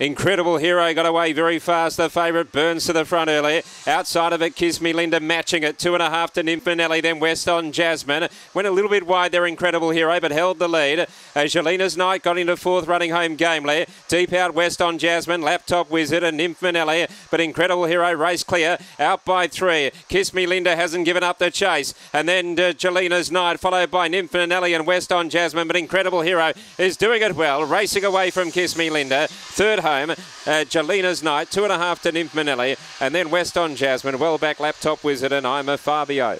Incredible Hero got away very fast. The favourite burns to the front earlier. Outside of it, Kiss Me Linda matching it. Two and a half to Nymphanelli, then West on Jasmine. Went a little bit wide there, Incredible Hero, but held the lead. As Jelena's Night got into fourth, running home gamely. Deep out West on Jasmine, Laptop Wizard and Nymphanelli. But Incredible Hero race clear, out by three. Kiss Me Linda hasn't given up the chase. And then uh, Jelena's Night, followed by Nymphanelli and West on Jasmine. But Incredible Hero is doing it well, racing away from Kiss Me Linda. Third home, uh, Jelena's Night, two and a half to Nymph Manelli, and then West on Jasmine, well back Laptop Wizard, and I'm a Fabio.